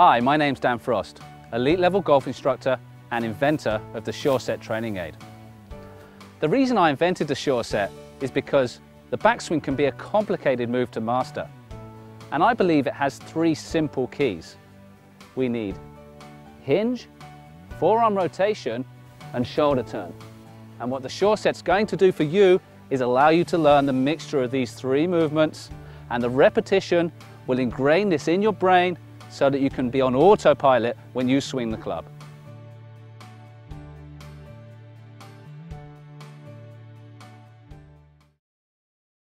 Hi, my name's Dan Frost, elite level golf instructor and inventor of the Sure-Set training aid. The reason I invented the Sure-Set is because the backswing can be a complicated move to master. And I believe it has three simple keys. We need hinge, forearm rotation, and shoulder turn. And what the Sure-Set's going to do for you is allow you to learn the mixture of these three movements and the repetition will ingrain this in your brain so that you can be on autopilot when you swing the club.